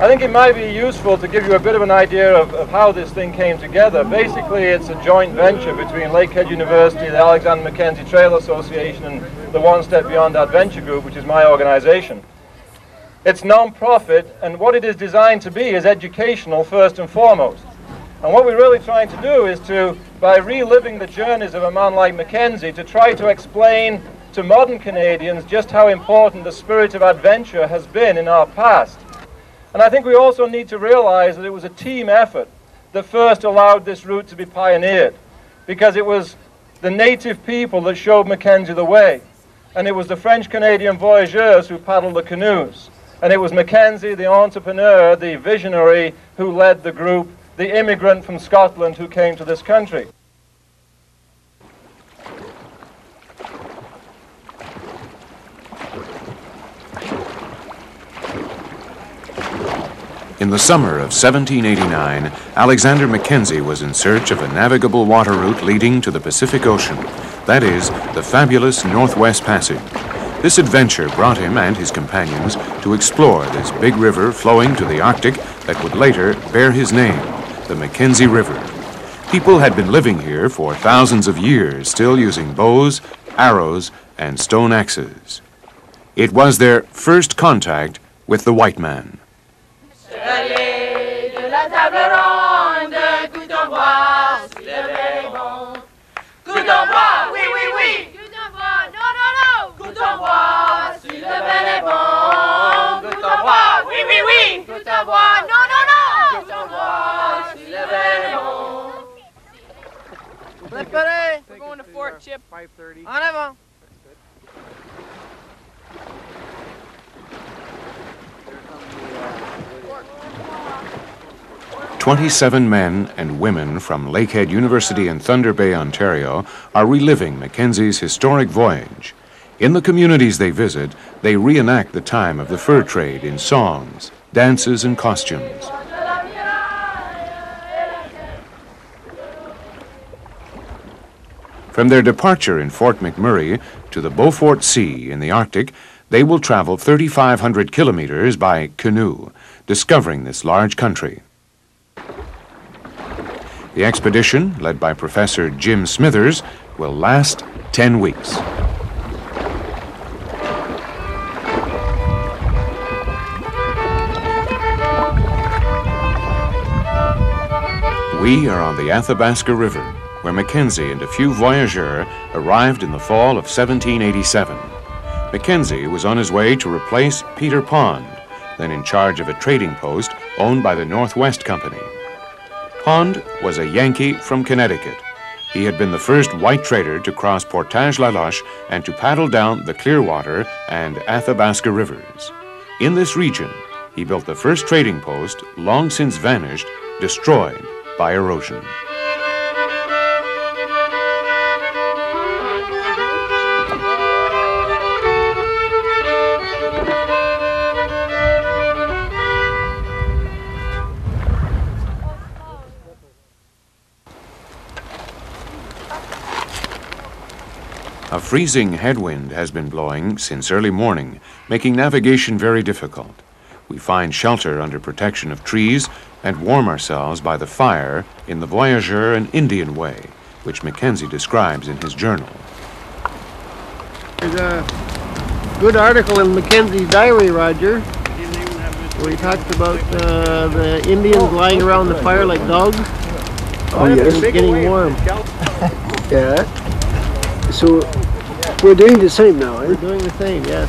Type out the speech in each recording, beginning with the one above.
I think it might be useful to give you a bit of an idea of, of, how this thing came together. Basically, it's a joint venture between Lakehead University, the Alexander Mackenzie Trail Association, and the One Step Beyond Adventure Group, which is my organization. It's non-profit, and what it is designed to be is educational first and foremost. And what we're really trying to do is to, by reliving the journeys of a man like Mackenzie, to try to explain to modern Canadians just how important the spirit of adventure has been in our past. And I think we also need to realize that it was a team effort that first allowed this route to be pioneered, because it was the native people that showed Mackenzie the way, and it was the French-Canadian voyageurs who paddled the canoes, and it was Mackenzie, the entrepreneur, the visionary, who led the group, the immigrant from Scotland who came to this country. In the summer of 1789, Alexander Mackenzie was in search of a navigable water route leading to the Pacific Ocean, that is, the fabulous Northwest Passage. This adventure brought him and his companions to explore this big river flowing to the Arctic that would later bear his name, the Mackenzie River. People had been living here for thousands of years, still using bows, arrows, and stone axes. It was their first contact with the white man. Allez de la table ronde, coup d'envoi, s'il le bon. Coup d'envoi, oui, oui, oui. Coup d'envoi, non, non, non. Coup d'envoi, s'il le bel est bon. Coup d'envoi, oui, oui, oui. Coup d'envoi, non, non, non. Coup d'envoi, s'il le bel est bon. Préparez. We're going to Fort Chip. En avant. 27 men and women from Lakehead University in Thunder Bay, Ontario, are reliving Mackenzie's historic voyage. In the communities they visit, they reenact the time of the fur trade in songs, dances, and costumes. From their departure in Fort McMurray to the Beaufort Sea in the Arctic, they will travel 3,500 kilometers by canoe, discovering this large country. The expedition, led by Professor Jim Smithers, will last 10 weeks. We are on the Athabasca River, where Mackenzie and a few voyageurs arrived in the fall of 1787. Mackenzie was on his way to replace Peter Pond, then in charge of a trading post owned by the Northwest Company. Pond was a Yankee from Connecticut. He had been the first white trader to cross Portage la Loche and to paddle down the Clearwater and Athabasca rivers. In this region, he built the first trading post, long since vanished, destroyed by erosion. A freezing headwind has been blowing since early morning, making navigation very difficult. We find shelter under protection of trees and warm ourselves by the fire in the voyageur and Indian way, which Mackenzie describes in his journal. There's a good article in Mackenzie's diary, Roger, where he talks about uh, the Indians lying around the fire like dogs. Oh, yes. It's getting warm. Yeah. So we're doing the same now, We're eh? doing the same, yes.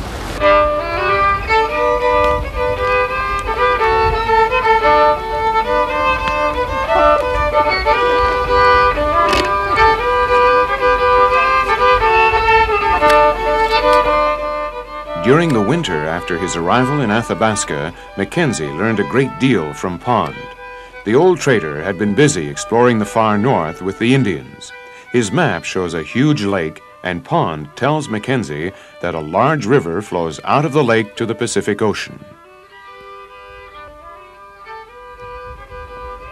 During the winter after his arrival in Athabasca, Mackenzie learned a great deal from Pond. The old trader had been busy exploring the far north with the Indians. His map shows a huge lake, and Pond tells Mackenzie that a large river flows out of the lake to the Pacific Ocean.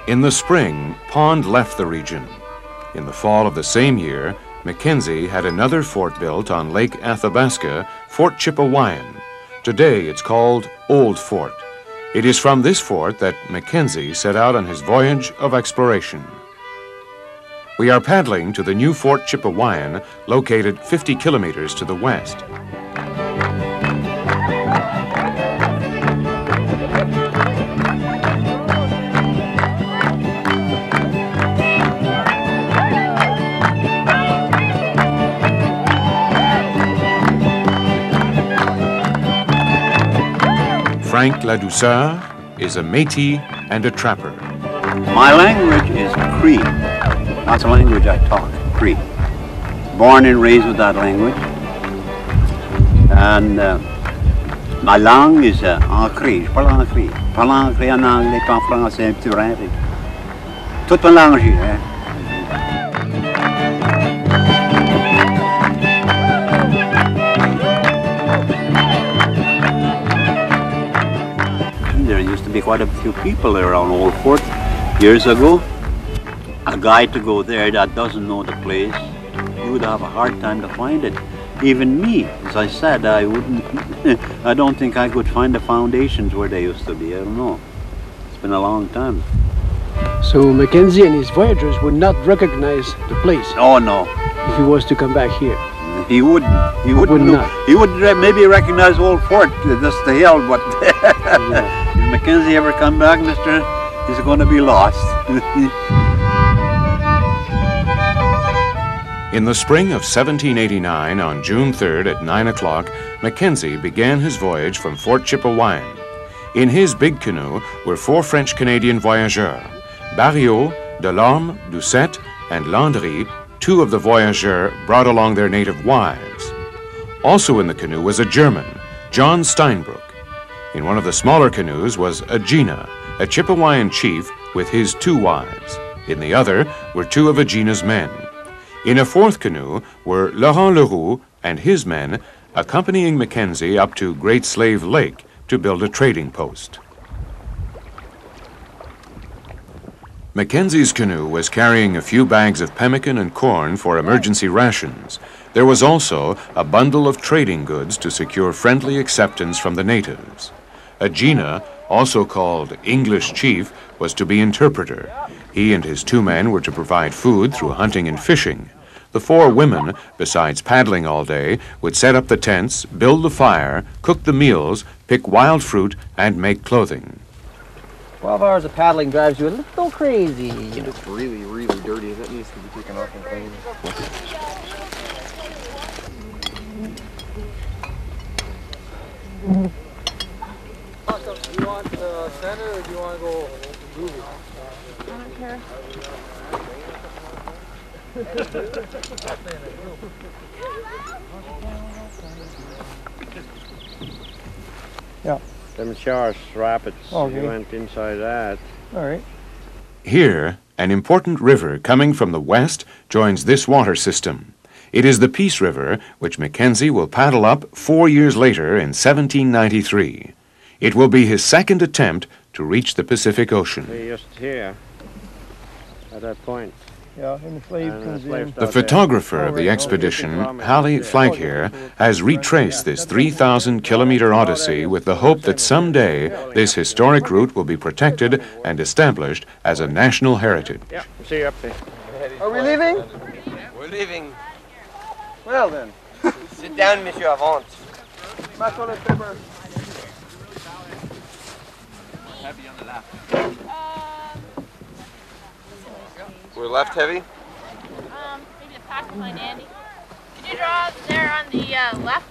In the spring, Pond left the region. In the fall of the same year, Mackenzie had another fort built on Lake Athabasca, Fort Chipewyan. Today it's called Old Fort. It is from this fort that Mackenzie set out on his voyage of exploration. We are paddling to the new Fort Chipewyan, located 50 kilometers to the west. Frank Ladouceur is a Métis and a trapper. My language is Cree. That's the language I talk, Cree. Born and raised with that language. And uh, ma langue is uh, en Cree. Je parle en Cree. Parle en Cree, en anglais, en français, un petit brin. Toute ma langue, hein. There used to be quite a few people around Old Fort years ago. A guy to go there that doesn't know the place, you would have a hard time to find it. Even me, as I said, I wouldn't, I don't think I could find the foundations where they used to be. I don't know. It's been a long time. So Mackenzie and his voyagers would not recognize the place Oh no, if he was to come back here. he wouldn't. He wouldn't. Would know- not. He would maybe recognize Old Fort, just the hill, but if Mackenzie ever come back, Mister, he's going to be lost. In the spring of 1789, on June 3rd at 9 o'clock, Mackenzie began his voyage from Fort Chipewyan. In his big canoe were four French Canadian voyageurs Barriot, Delorme, Doucette, and Landry. Two of the voyageurs brought along their native wives. Also in the canoe was a German, John Steinbruck. In one of the smaller canoes was Agena, a Chipewyan chief with his two wives. In the other were two of Agena's men. In a fourth canoe were Laurent Leroux and his men accompanying Mackenzie up to Great Slave Lake to build a trading post. Mackenzie's canoe was carrying a few bags of pemmican and corn for emergency rations. There was also a bundle of trading goods to secure friendly acceptance from the natives. Agena, also called English Chief, was to be interpreter. He and his two men were to provide food through hunting and fishing. The four women, besides paddling all day, would set up the tents, build the fire, cook the meals, pick wild fruit, and make clothing. 12 hours of paddling drives you a little crazy. It's really, really dirty. That needs to be taken off and cleaned. You want the center or do you want to go groovy? Them Charles Rapids, Okay. we went inside that. All right. Here, an important river coming from the west joins this water system. It is the Peace River, which Mackenzie will paddle up four years later in 1793. It will be his second attempt to reach the Pacific Ocean. just here, at that point. Yeah, and the And the comes slave in. The photographer of the expedition, Hallie Flaghere, has retraced this 3,000 kilometer odyssey with the hope that someday this historic route will be protected and established as a national heritage. Yeah, see you up there. Are we leaving? We're leaving. Well then. Sit down, Monsieur Avant. We're left heavy. Um, maybe the pack behind Andy. Can you draw there on the uh, left?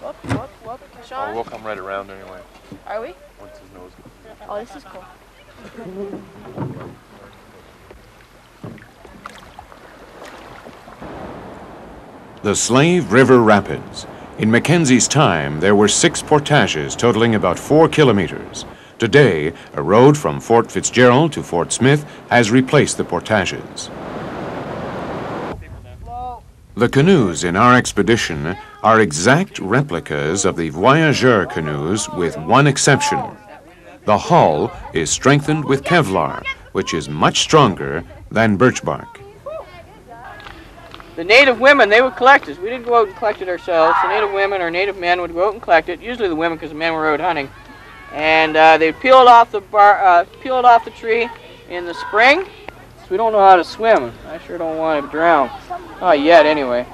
What? What? What? Sean? we'll come right around anyway. Are we? Once his nose Oh, this is cool. The Slave River Rapids. In Mackenzie's time, there were six portages totaling about four kilometers. Today, a road from Fort Fitzgerald to Fort Smith has replaced the portages. The canoes in our expedition are exact replicas of the voyageur canoes with one exception. The hull is strengthened with Kevlar, which is much stronger than birch bark. The native women, they would collect it. We didn't go out and collect it ourselves. The native women or native men would go out and collect it. Usually the women, because the men were out hunting. And uh, they peeled off the bar, uh, peeled off the tree in the spring. So we don't know how to swim. I sure don't want to drown. Not yet, anyway.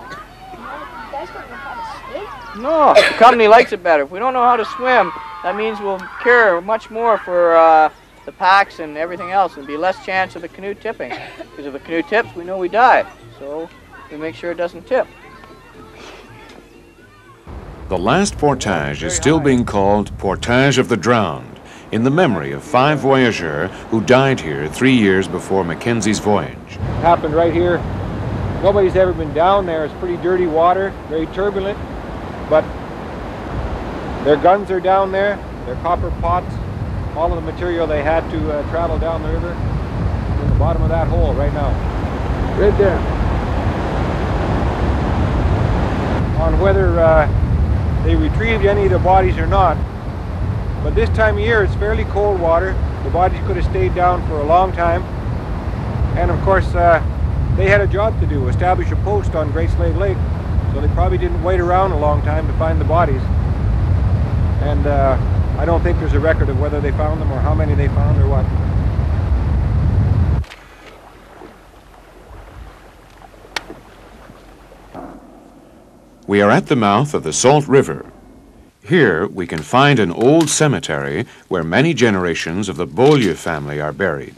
No, the company likes it better. If we don't know how to swim, that means we'll care much more for uh, the packs and everything else. There'll be less chance of the canoe tipping. Because if the canoe tips, we know we die. So we make sure it doesn't tip. The last portage is still being called Portage of the Drowned in the memory of five voyageurs who died here three years before Mackenzie's voyage. happened right here. Nobody's ever been down there. It's pretty dirty water, very turbulent, but their guns are down there, their copper pots, all of the material they had to uh, travel down the river in the bottom of that hole right now. Right there. On whether uh, they retrieved any of the bodies or not, but this time of year it's fairly cold water. The bodies could have stayed down for a long time. And of course, uh, they had a job to do, establish a post on Great Slave Lake. So they probably didn't wait around a long time to find the bodies. And uh, I don't think there's a record of whether they found them or how many they found or what. We are at the mouth of the Salt River. Here we can find an old cemetery where many generations of the Beaulieu family are buried.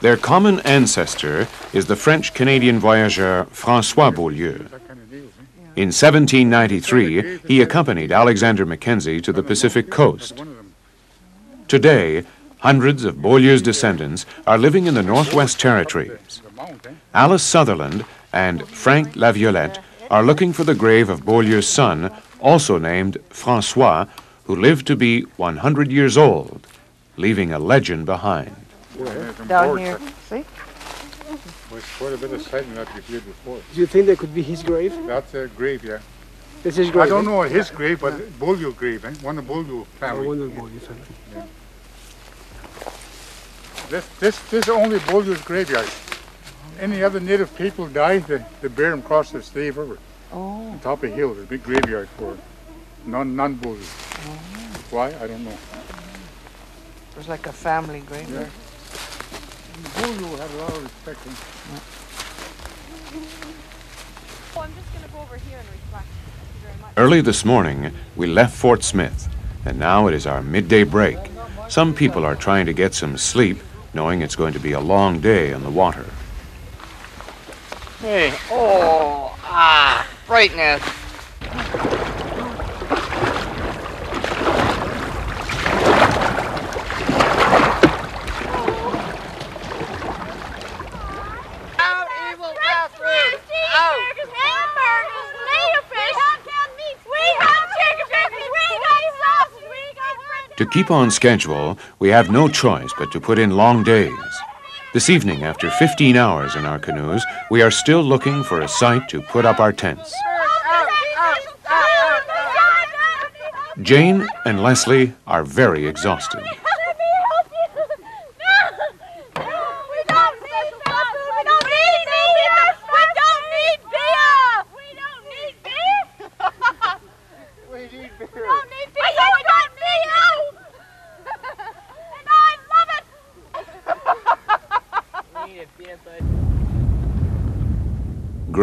Their common ancestor is the French-Canadian voyageur François Beaulieu. In 1793, he accompanied Alexander Mackenzie to the Pacific coast. Today, hundreds of Beaulieu's descendants are living in the Northwest Territories. Alice Sutherland and Frank Laviolette are looking for the grave of Beaulieu's son, also named Francois, who lived to be 100 years old, leaving a legend behind. Down here, see? Was quite a bit of sighting that we did before. Do you think that could be his grave? That's a grave, yeah. That's his grave. I don't eh? know his grave, but Beaulieu grave, eh? One of Beaulieu family. Oh, one of Beaulieu family. Yeah. This, this, this is only Beaulieu's graveyard. Any other native people die, they, they bury them across the Slave River. Oh. On top of a hill, there's a big graveyard for it. Non, non-Beaulieu. Oh. Why? I don't know. It was like a family graveyard. Yeah. Beaulieu had a lot of respect. eh? Oh, I'm just going to go over here and reflect. Thank you very much. Early this morning, we left Fort Smith, and now it is our midday break. Some people are trying to get some sleep, knowing it's going to be a long day on the water. Hey, oh, ah, brightness. Out, evil bastards! Out! Hamburgers, native fish! We have canned meat! We have chicken fingers! We got sausage! We got bread! To keep on schedule, we have no choice but to put in long days. This evening, after 15 hours in our canoes, we are still looking for a site to put up our tents. Jane and Leslie are very exhausted. We don't need fast food! We don't need beer! We don't need beer! We don't need beer! We need beer. We don't need beer! We got beer! And I love it!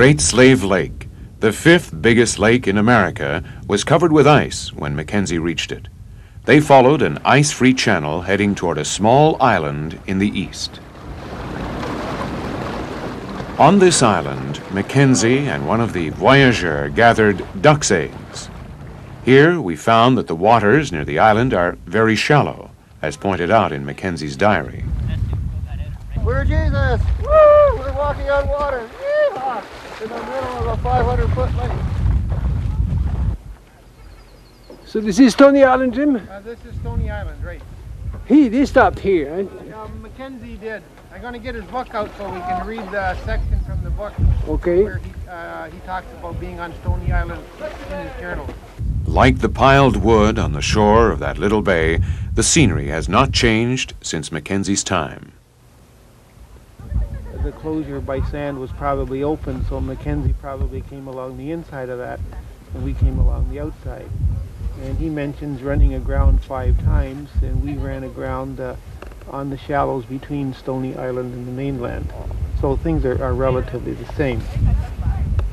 Great Slave Lake, the fifth biggest lake in America, was covered with ice when Mackenzie reached it. They followed an ice-free channel heading toward a small island in the east. On this island, Mackenzie and one of the voyageurs gathered duck's eggs. Here we found that the waters near the island are very shallow, as pointed out in Mackenzie's diary. We're Jesus! Woo! We're walking on water! Yeehaw! In the middle of a 500 foot lake. So this is Stony Island, Jim? Uh, this is Stony Island, right? He, they stopped here. eh? Um, Mackenzie did. I'm going to get his book out so we can read the section from the book Okay. where he, uh, he talks about being on Stony Island in his journal. Like the piled wood on the shore of that little bay, the scenery has not changed since Mackenzie's time. The closure by sand was probably open, so Mackenzie probably came along the inside of that, and we came along the outside. and he mentions running aground five times, and we ran aground uh, on the shallows between Stony Island and the mainland. So things are, are relatively the same.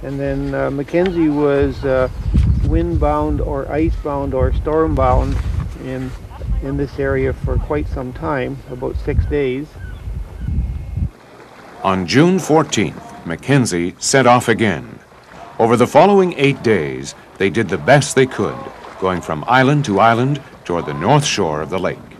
And then uh, Mackenzie was uh, windbound or icebound or stormbound in in this area for quite some time, about six days. On June 14th, Mackenzie set off again. Over the following eight days, they did the best they could, going from island to island toward the north shore of the lake.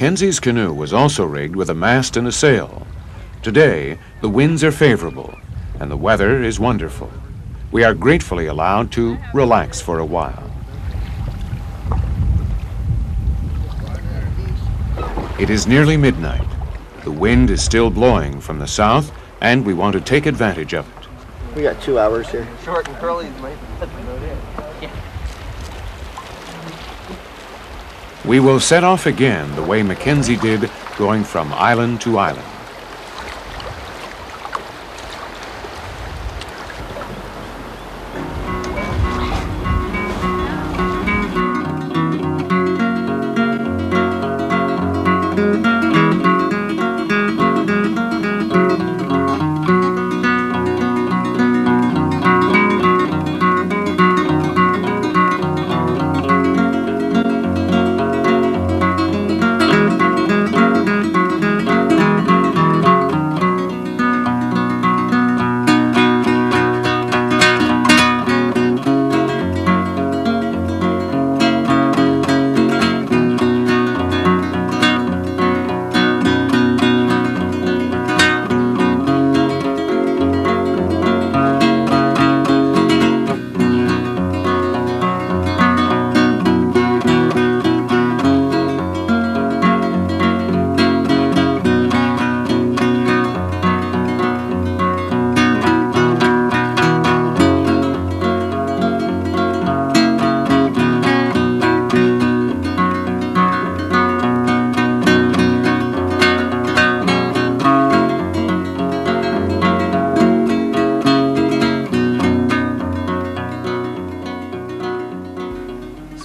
Mackenzie's canoe was also rigged with a mast and a sail. Today, the winds are favorable and the weather is wonderful. We are gratefully allowed to relax for a while. It is nearly midnight. The wind is still blowing from the south, and we want to take advantage of it. We got two hours here. Short and curly, mate. We will set off again the way Mackenzie did, going from island to island.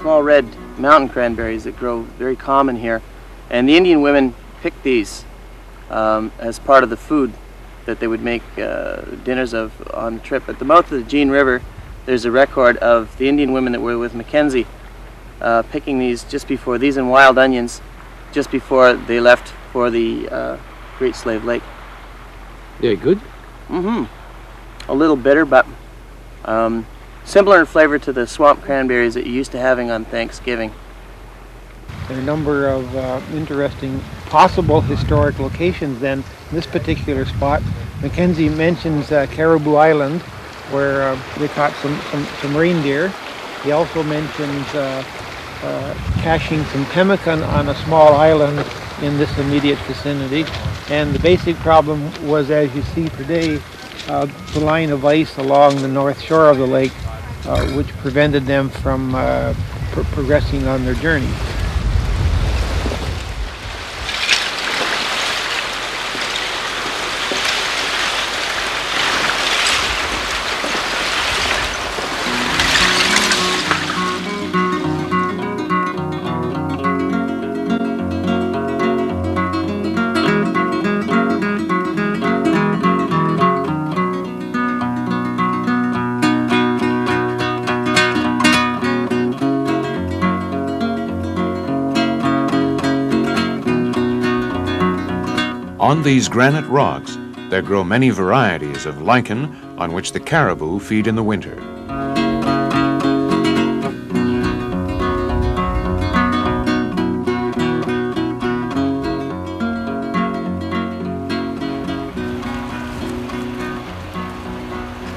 Small red mountain cranberries that grow very common here. And the Indian women picked these um, as part of the food that they would make uh, dinners of on the trip. At the mouth of the Jean River, there's a record of the Indian women that were with Mackenzie uh, picking these just before, these and wild onions, just before they left for the uh, Great Slave Lake. They're good? Mm-hmm. A little bitter, but um, similar in flavor to the swamp cranberries that you're used to having on Thanksgiving. There are a number of uh, interesting possible historic locations then. This particular spot, Mackenzie mentions uh, Caribou Island, where uh, they caught some, some, some reindeer. He also mentions uh, uh, caching some pemmican on a small island in this immediate vicinity. And the basic problem was, as you see today, uh, the line of ice along the north shore of the lake, which prevented them from uh, pr progressing on their journey. These granite rocks, there grow many varieties of lichen on which the caribou feed in the winter.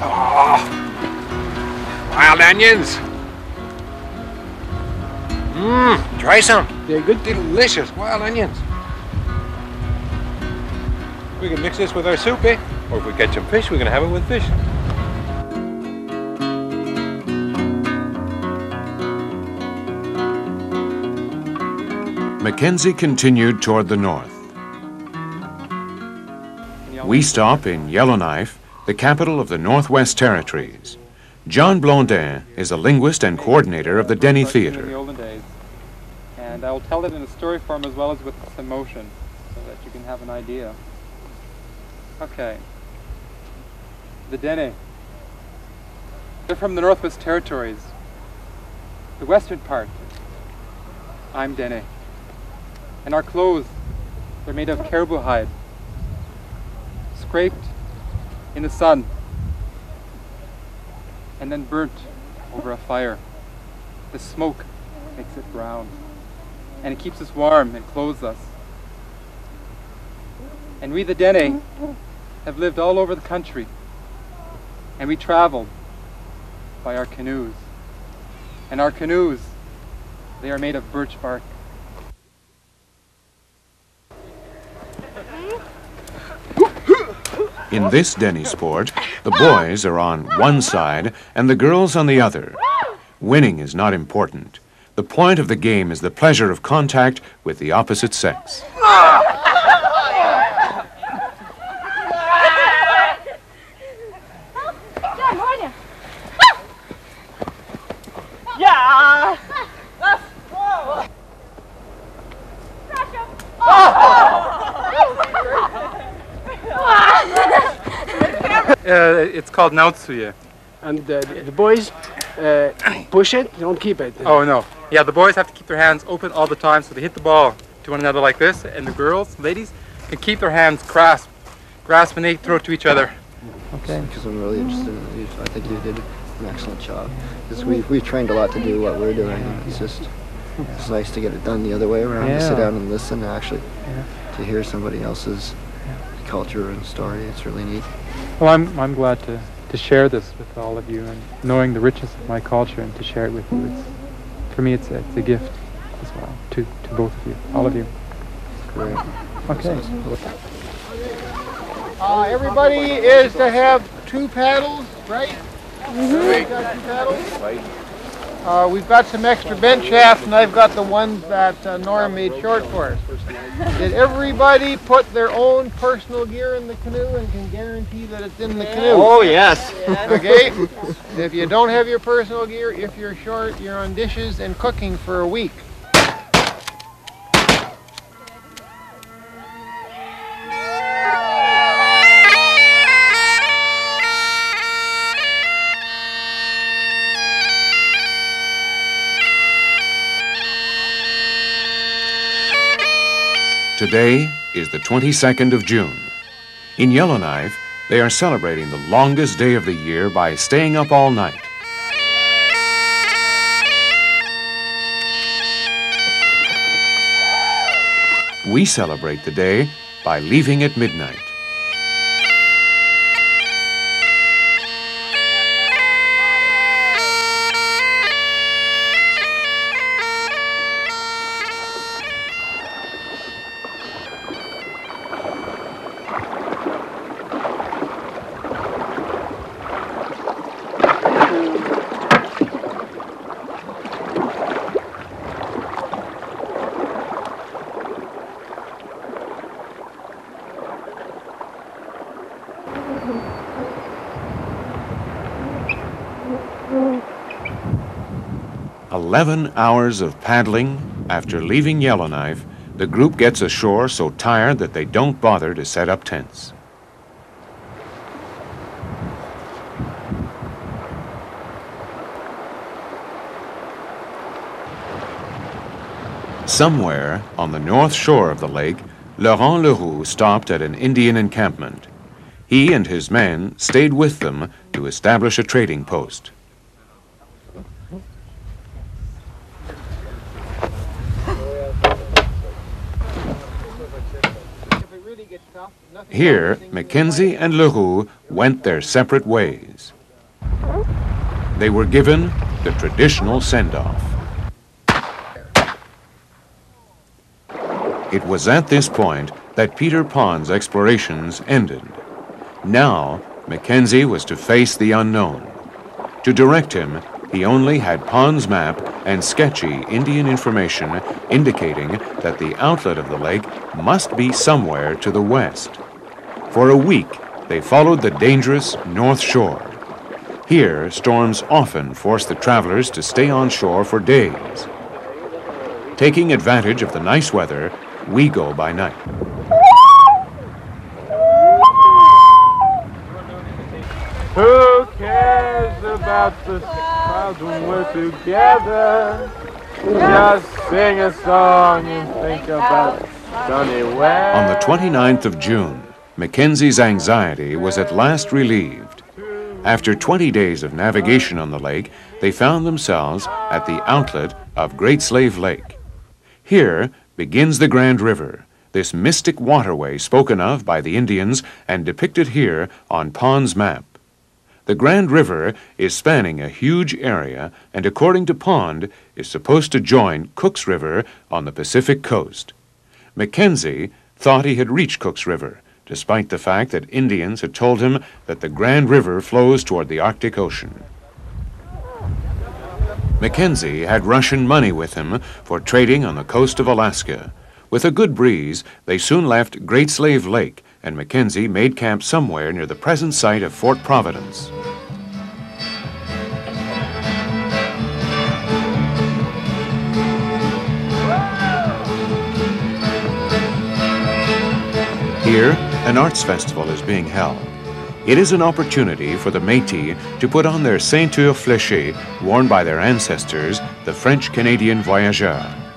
Oh, wild onions. Mmm, try some. They're good, delicious wild onions. We can mix this with our soup, eh? Or if we catch some fish, we're gonna have it with fish. Mackenzie continued toward the north. We stop in Yellowknife, the capital of the Northwest Territories. John Blondin is a linguist and coordinator of the Dene In the Theater. olden days. And I will tell it in a story form as well as with some motion so that you can have an idea. Okay. The Dene. They're from the Northwest Territories. The western part. I'm Dene. And our clothes, they're made of caribou hide. Scraped in the sun. And then burnt over a fire. The smoke makes it brown. And it keeps us warm and clothes us. And we, the Dene, have lived all over the country. And we traveled by our canoes. And our canoes, they are made of birch bark. In this Dene sport, the boys are on one side and the girls on the other. Winning is not important. The point of the game is the pleasure of contact with the opposite sex. Yeah! Uh, it's called Nautsuye. And uh, the boys uh, push it, don't keep it. Oh no. Yeah, the boys have to keep their hands open all the time so they hit the ball to one another like this, and the girls, ladies, can keep their hands grasped, grasp and they throw it to each other. Okay. Because I'm really interested in it. I think you did an excellent job. Because we we trained a lot to do what we're doing. and It's just it's nice to get it done the other way around. To sit down and listen, and actually Yeah. to hear somebody else's culture and story. It's really neat. Well, I'm, I'm glad to, to share this with all of you and knowing the richness of my culture and to share it with you. It's, for me, it's a, it's a gift as well to, to both of you, all of you. Great. Okay. Uh, everybody is to have two paddles, right? We've got two paddles. Uh, we've got some extra bench shafts, and I've got the ones that uh, Norm made short for us. Did everybody put their own personal gear in the canoe and can guarantee that it's in the canoe? Oh, yes. Okay? If you don't have your personal gear, if you're short, you're on dishes and cooking for a week. Today is the 22nd of June. In Yellowknife, they are celebrating the longest day of the year by staying up all night. We celebrate the day by leaving at midnight. Eleven hours of paddling. After leaving Yellowknife, the group gets ashore so tired that they don't bother to set up tents. Somewhere on the north shore of the lake, Laurent Leroux stopped at an Indian encampment. He and his men stayed with them to establish a trading post. Here, Mackenzie and Leroux went their separate ways. They were given the traditional send-off. It was at this point that Peter Pond's explorations ended. Now, Mackenzie was to face the unknown. To direct him, he only had Pond's map and sketchy Indian information indicating that the outlet of the lake must be somewhere to the west. For a week, they followed the dangerous North Shore. Here, storms often force the travelers to stay on shore for days. Taking advantage of the nice weather, we go by night. Who cares about the clouds when we're together? Just sing a song and think about sunny weather. On the 29th of June, Mackenzie's anxiety was at last relieved. After 20 days of navigation on the lake, they found themselves at the outlet of Great Slave Lake. Here begins the Grand River, this mystic waterway spoken of by the Indians and depicted here on Pond's map. The Grand River is spanning a huge area and, according to Pond, is supposed to join Cook's River on the Pacific coast. Mackenzie thought he had reached Cook's River, despite the fact that Indians had told him that the Grand River flows toward the Arctic Ocean. Mackenzie had Russian money with him for trading on the coast of Alaska. With a good breeze, they soon left Great Slave Lake, and Mackenzie made camp somewhere near the present site of Fort Providence. Here, an arts festival is being held. It is an opportunity for the Métis to put on their ceinture fléchée worn by their ancestors, the French-Canadian voyageurs.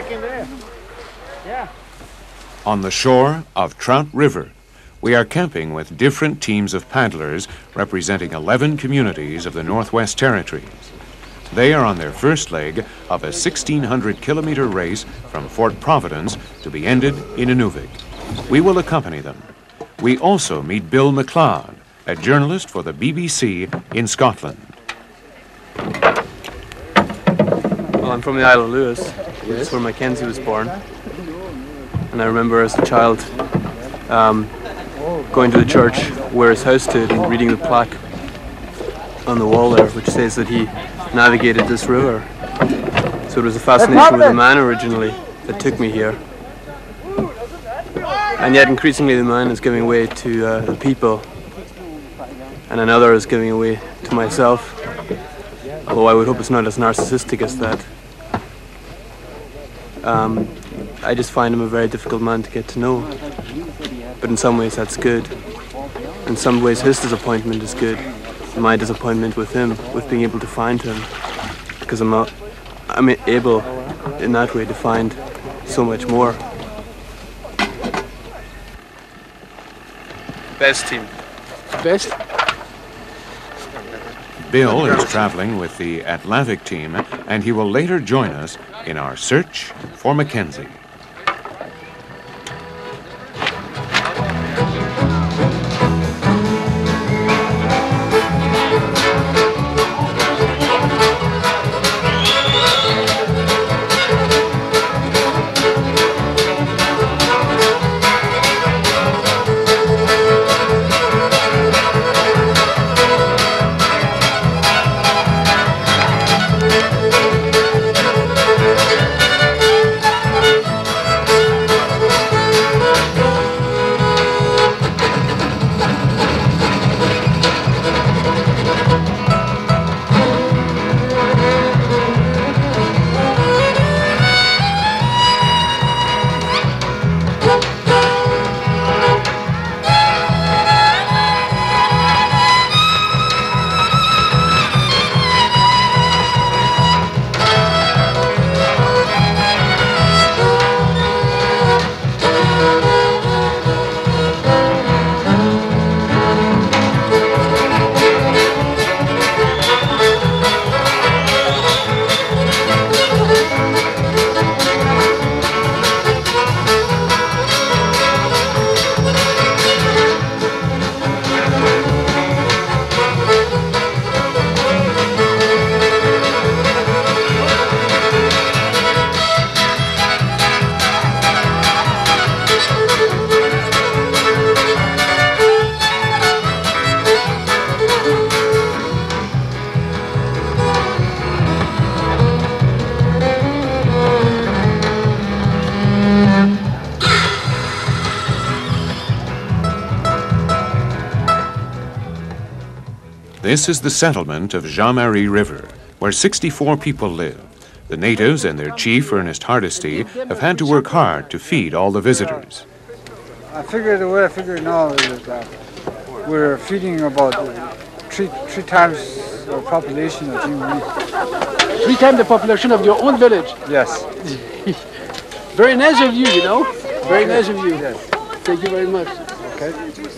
Back in there. Yeah. On the shore of Trout River, we are camping with different teams of paddlers representing 11 communities of the Northwest Territories. They are on their first leg of a 1,600 kilometer race from Fort Providence to be ended in Inuvik. We will accompany them. We also meet Bill McLeod, a journalist for the BBC in Scotland. Well, I'm from the Isle of Lewis, which is where Mackenzie was born. And I remember as a child um, going to the church where his house stood and reading the plaque on the wall there, which says that he navigated this river. So it was a fascination with the man originally that took me here. And yet increasingly the man is giving way to uh, the people, and another is giving away to myself. Although I would hope it's not as narcissistic as that. Um, I just find him a very difficult man to get to know. But in some ways that's good. In some ways his disappointment is good. My disappointment with him, with being able to find him. Because I'm not, I'm able in that way to find so much more. Best team. Best? Bill is traveling with the Atlantic team, and he will later join us in our search for Mackenzie. This is the settlement of Jean Marie River, where 64 people live. The natives and their chief, Ernest Hardesty, have had to work hard to feed all the visitors. I figure the way I figure it now is that we're feeding about three, three times the population of Jimmy. Three times the population of your own village. Yes. Very nice of you, you know. Very nice of you. Yes. Thank you very much. Okay.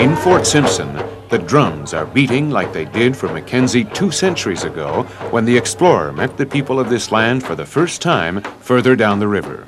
In Fort Simpson, the drums are beating like they did for Mackenzie two centuries ago when the explorer met the people of this land for the first time further down the river.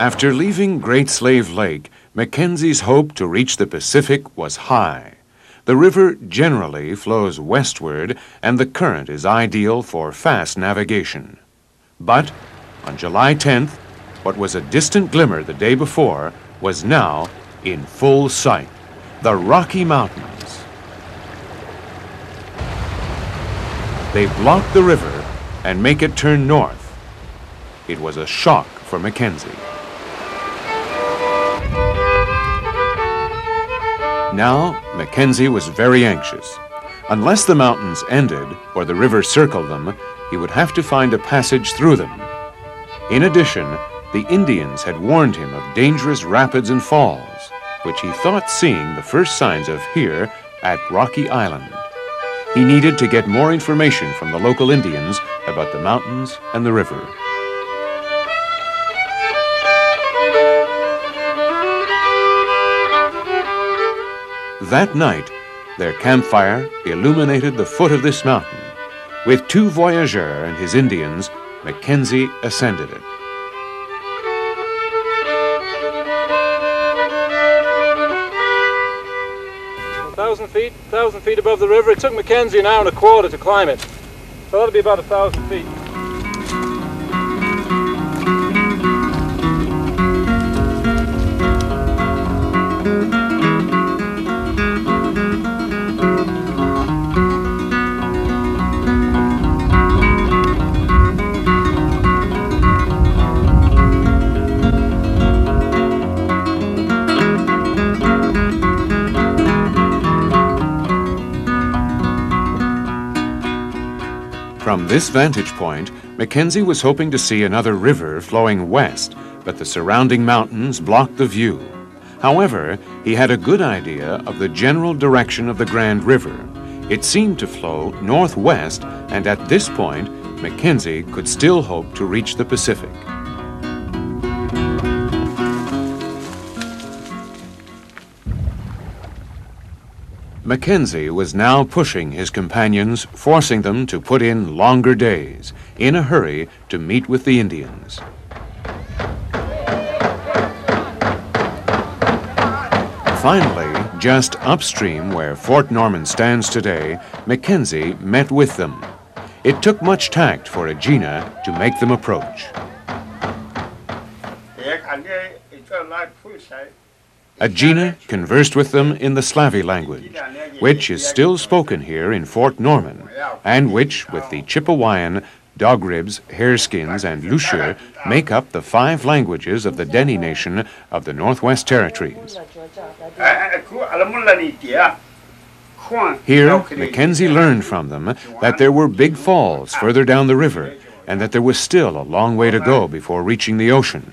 After leaving Great Slave Lake, Mackenzie's hope to reach the Pacific was high. The river generally flows westward, and the current is ideal for fast navigation. But on July 10th, what was a distant glimmer the day before was now in full sight the Rocky Mountains. They block the river and make it turn north. It was a shock for Mackenzie. Now, Mackenzie was very anxious. Unless the mountains ended or the river circled them, he would have to find a passage through them. In addition, the Indians had warned him of dangerous rapids and falls, which he thought seeing the first signs of here at Rocky Island. He needed to get more information from the local Indians about the mountains and the river. That night, their campfire illuminated the foot of this mountain. With two voyageurs and his Indians, Mackenzie ascended it. A thousand feet, thousand feet above the river. It took Mackenzie an hour and a quarter to climb it. So that'll be about a thousand feet. From this vantage point, Mackenzie was hoping to see another river flowing west, but the surrounding mountains blocked the view. However, he had a good idea of the general direction of the Grand River. It seemed to flow northwest, and at this point, Mackenzie could still hope to reach the Pacific. Mackenzie was now pushing his companions, forcing them to put in longer days, in a hurry to meet with the Indians. Finally, just upstream where Fort Norman stands today, Mackenzie met with them. It took much tact for Agena to make them approach. Agena conversed with them in the Slavey language, which is still spoken here in Fort Norman, and which, with the Chipewyan, Dog Ribs, Hareskins, and Loucheux, make up the five languages of the Dene Nation of the Northwest Territories. Here, Mackenzie learned from them that there were big falls further down the river and that there was still a long way to go before reaching the ocean.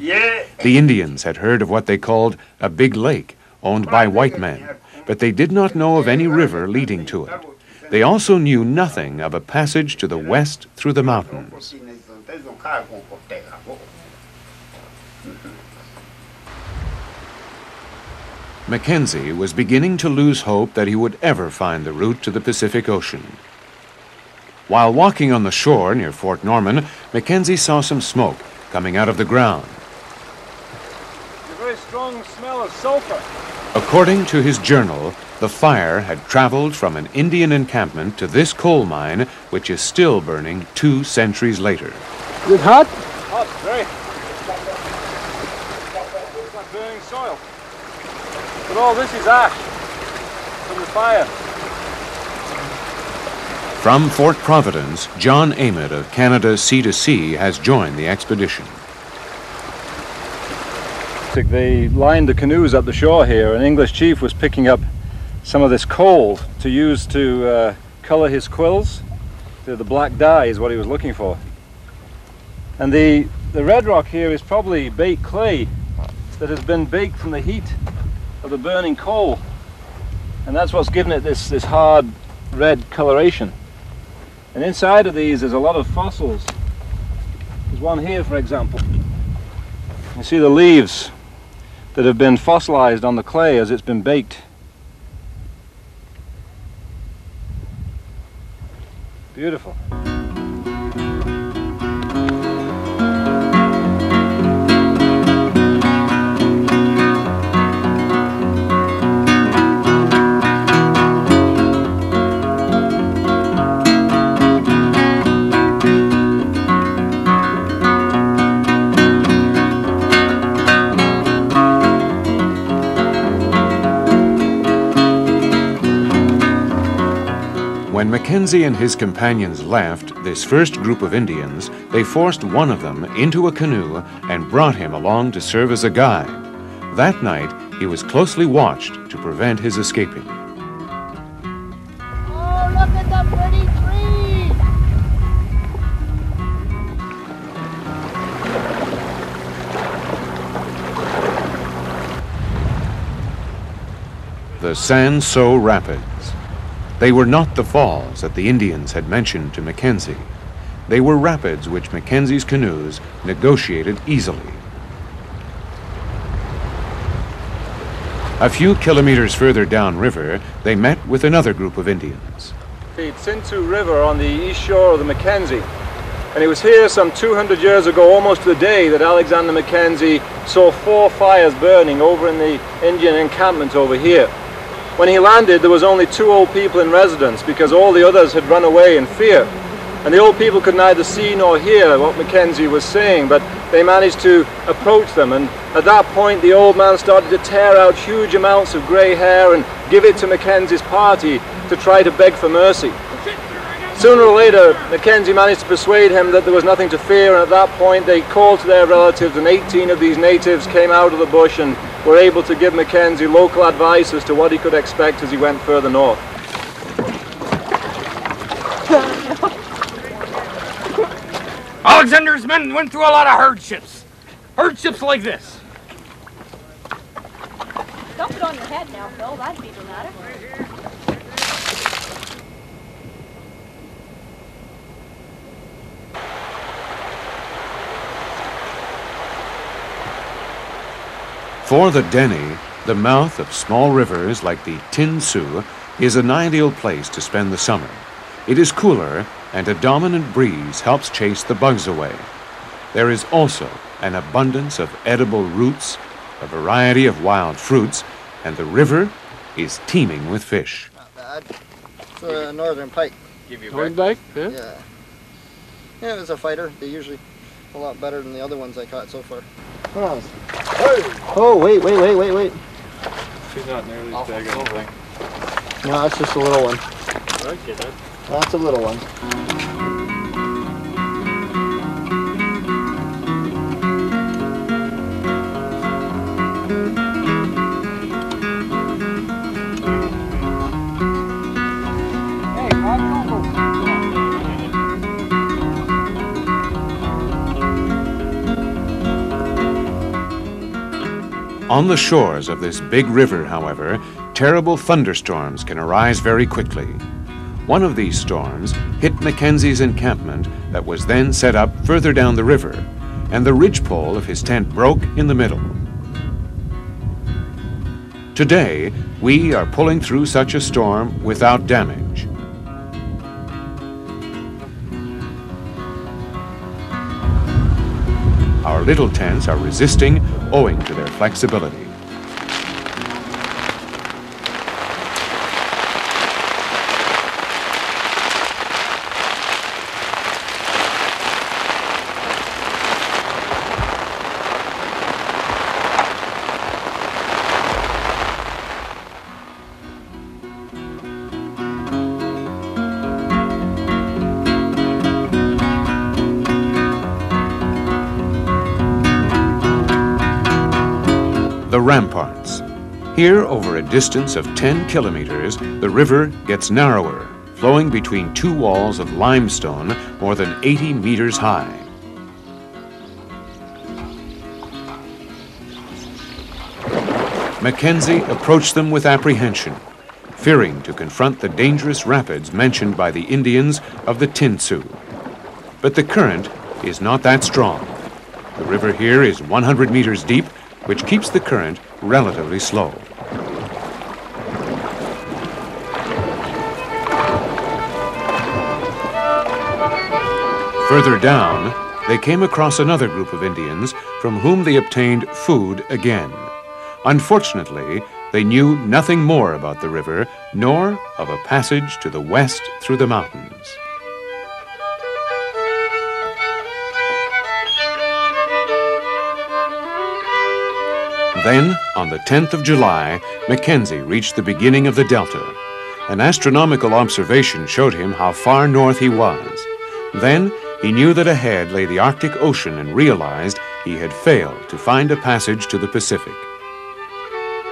The Indians had heard of what they called a big lake owned by white men, but they did not know of any river leading to it. They also knew nothing of a passage to the west through the mountains. Mackenzie was beginning to lose hope that he would ever find the route to the Pacific Ocean. While walking on the shore near Fort Norman, Mackenzie saw some smoke coming out of the ground. A very strong smell of sulfur. According to his journal, the fire had traveled from an Indian encampment to this coal mine, which is still burning two centuries later. Is it hot? Hot, very. It's like burning soil. But all this is ash from the fire. From Fort Providence, John Amott of Canada C2C has joined the expedition. They lined the canoes up the shore here. An English chief was picking up some of this coal to use to uh, color his quills. The black dye is what he was looking for. And the, the red rock here is probably baked clay that has been baked from the heat of the burning coal. And that's what's given it this, this hard red coloration. And inside of these there's a lot of fossils. There's one here for example. You see the leaves that have been fossilized on the clay as it's been baked. Beautiful. When Mackenzie and his companions left this first group of Indians, they forced one of them into a canoe and brought him along to serve as a guide. That night, he was closely watched to prevent his escaping. Oh, look at the pretty trees! The Sans Sault Rapids. They were not the falls that the Indians had mentioned to Mackenzie. They were rapids which Mackenzie's canoes negotiated easily. A few kilometers further downriver, they met with another group of Indians. The Tsintu River on the east shore of the Mackenzie. And it was here some 200 years ago, almost the day, that Alexander Mackenzie saw four fires burning over in the Indian encampment over here. When he landed, there was only two old people in residence because all the others had run away in fear. And the old people could neither see nor hear what Mackenzie was saying, but they managed to approach them. And at that point, the old man started to tear out huge amounts of grey hair and give it to Mackenzie's party to try to beg for mercy. Sooner or later, Mackenzie managed to persuade him that there was nothing to fear, and at that point they called to their relatives, and 18 of these natives came out of the bush and were able to give Mackenzie local advice as to what he could expect as he went further north. Alexander's men went through a lot of hardships. Hardships like this. Dump it on your head now, Phil. That'd be dramatic. For the Dene, the mouth of small rivers like the Tsintu is an ideal place to spend the summer. It is cooler, and a dominant breeze helps chase the bugs away. There is also an abundance of edible roots, a variety of wild fruits, and the river is teeming with fish. Bad. It's a northern pike. Northern pike? Yeah. Yeah. Yeah, it was a fighter. They usually a lot better than the other ones I caught so far. Oh, oh wait, wait, wait, wait, wait. She's not nearly as big, I don't think. No, that's just a little one. That's a little one. On the shores of this big river, however, terrible thunderstorms can arise very quickly. One of these storms hit Mackenzie's encampment that was then set up further down the river, and the ridgepole of his tent broke in the middle. Today, we are pulling through such a storm without damage. Our little tents are resisting owing to their flexibility. Distance of 10 kilometers, the river gets narrower, flowing between two walls of limestone more than 80 meters high. Mackenzie approached them with apprehension, fearing to confront the dangerous rapids mentioned by the Indians of the Tsintu. But the current is not that strong. The river here is 100 meters deep, which keeps the current relatively slow. Further down, they came across another group of Indians from whom they obtained food again. Unfortunately, they knew nothing more about the river, nor of a passage to the west through the mountains. Then, on the 10th of July, Mackenzie reached the beginning of the delta. An astronomical observation showed him how far north he was. Then, he knew that ahead lay the Arctic Ocean and realized he had failed to find a passage to the Pacific.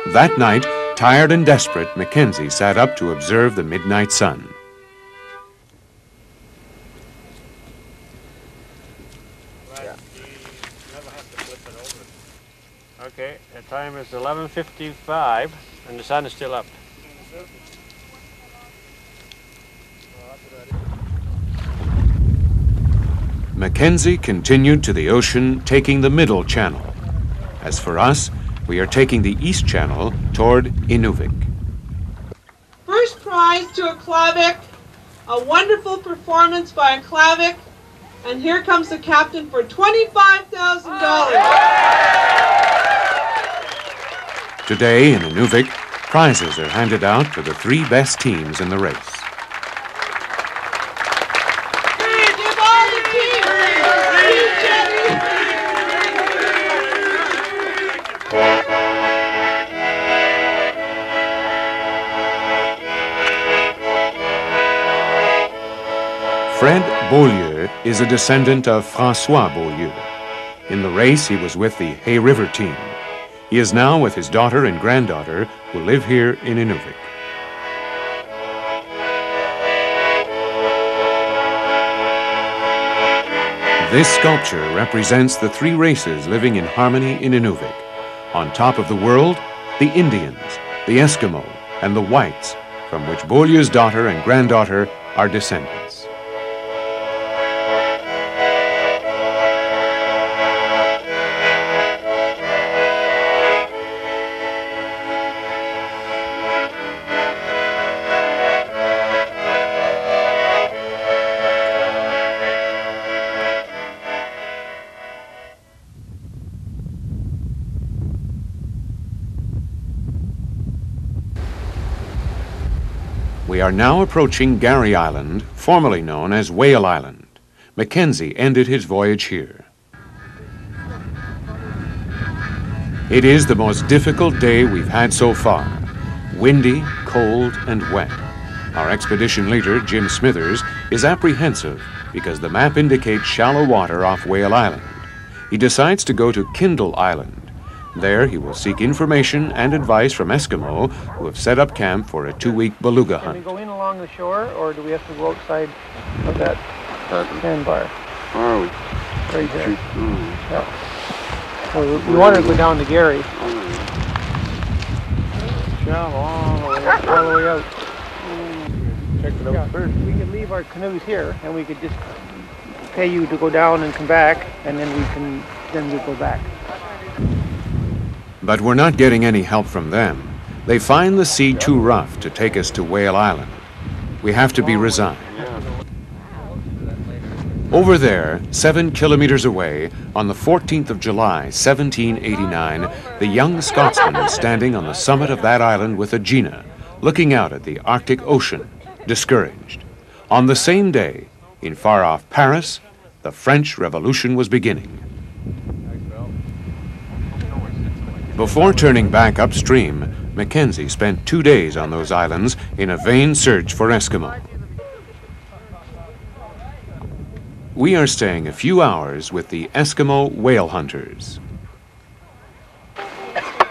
That night, tired and desperate, Mackenzie sat up to observe the midnight sun. Okay, the time is 11.55 and the sun is still up. Mackenzie continued to the ocean, taking the middle channel. As for us, we are taking the east channel toward Inuvik. First prize to Aklavik, a wonderful performance by Aklavik, and here comes the captain for $25,000. Today in Inuvik, prizes are handed out to the three best teams in the race. Fred Beaulieu is a descendant of Francois Beaulieu. In the race, he was with the Hay River team. He is now with his daughter and granddaughter who live here in Inuvik. This sculpture represents the three races living in harmony in Inuvik. On top of the world, the Indians, the Eskimo, and the whites, from which Beaulieu's daughter and granddaughter are descendants. Are now approaching Garry Island, formerly known as Whale Island. Mackenzie ended his voyage here. It is the most difficult day we've had so far. Windy, cold, and wet. Our expedition leader, Jim Smithers, is apprehensive because the map indicates shallow water off Whale Island. He decides to go to Kendall Island. There he will seek information and advice from Eskimo who have set up camp for a two-week beluga hunt. Can we go in along the shore, or do we have to go outside of that sandbar? Where are we? Right there. Yeah. So we- we want to go down to Garry. Shove all the way, all the way out. Check it out Yeah, first. We could leave our canoes here, and we could just pay you to go down and come back, and then we can, then we go back. But we're not getting any help from them. They find the sea too rough to take us to Whale Island. We have to be resigned. Over there, seven kilometers away, on the 14th of July, 1789, the young Scotsman is standing on the summit of that island with Agena, looking out at the Arctic Ocean, discouraged. On the same day, in far off Paris, the French Revolution was beginning. Before turning back upstream, Mackenzie spent two days on those islands in a vain search for Eskimo. We are staying a few hours with the Eskimo whale hunters.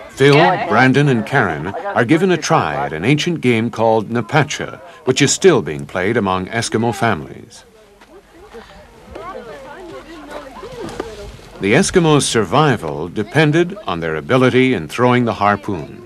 Phil, Brandon, and Karen are given a try at an ancient game called Napacha, which is still being played among Eskimo families. The Eskimos' survival depended on their ability in throwing the harpoon.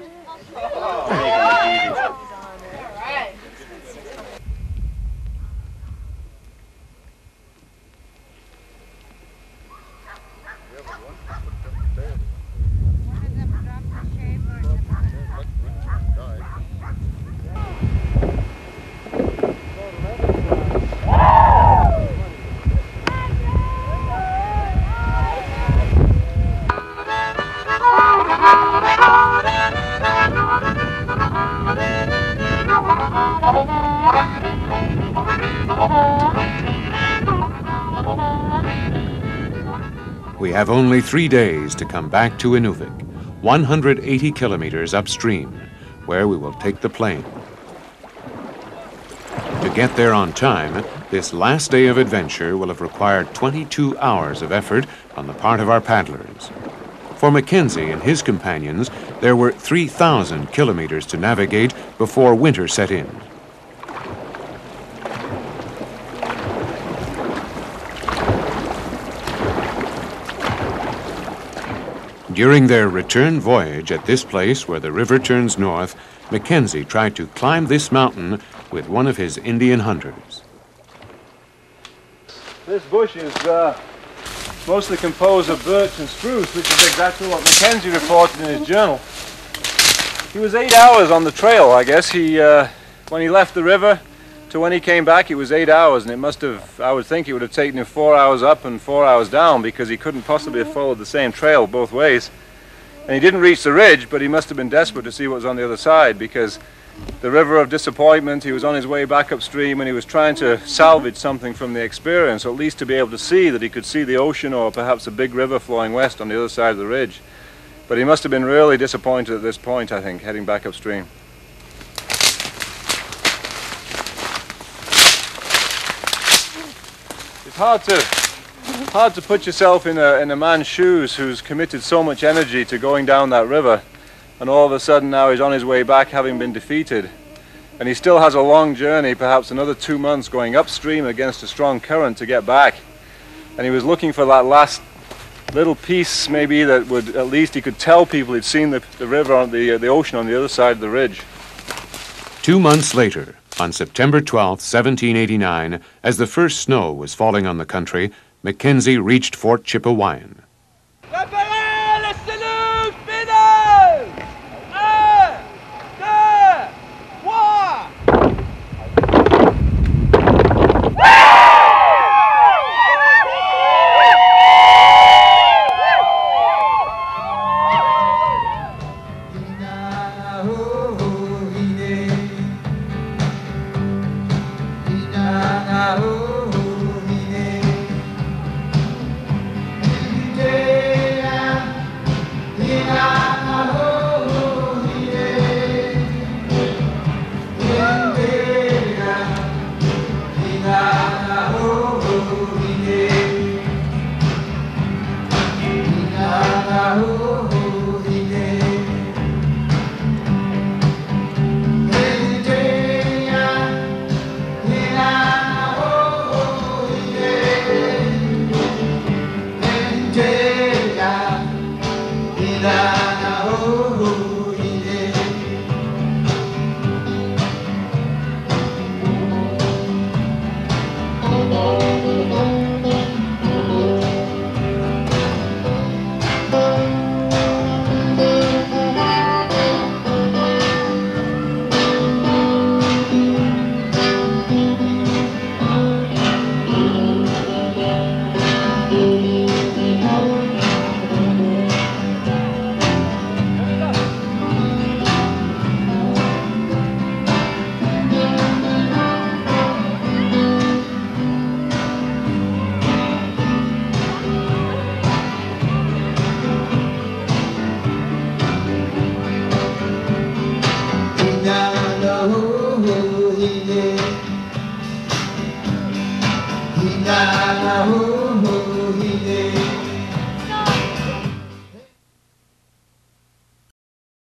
Have only three days to come back to Inuvik, 180 kilometers upstream, where we will take the plane. To get there on time, this last day of adventure will have required 22 hours of effort on the part of our paddlers. For Mackenzie and his companions, there were 3,000 kilometers to navigate before winter set in. During their return voyage at this place where the river turns north, Mackenzie tried to climb this mountain with one of his Indian hunters. This bush is uh, mostly composed of birch and spruce, which is exactly what Mackenzie reported in his journal. He was eight hours on the trail, I guess. He, uh, when he left the river to when he came back, it was eight hours, and it must have, I would think it would have taken him four hours up and four hours down because he couldn't possibly have followed the same trail both ways. And he didn't reach the ridge, but he must have been desperate to see what was on the other side because the river of disappointment, he was on his way back upstream and he was trying to salvage something from the experience, or at least to be able to see that he could see the ocean or perhaps a big river flowing west on the other side of the ridge. But he must have been really disappointed at this point, I think, heading back upstream. Hard to hard to put yourself in a in a man's shoes who's committed so much energy to going down that river and all of a sudden now he's on his way back having been defeated. And he still has a long journey, perhaps another two months going upstream against a strong current to get back. And he was looking for that last little piece maybe that would at least he could tell people he'd seen the, the river on the, uh, the ocean on the other side of the ridge. Two months later, on September 12, 1789, as the first snow was falling on the country, Mackenzie reached Fort Chipewyan.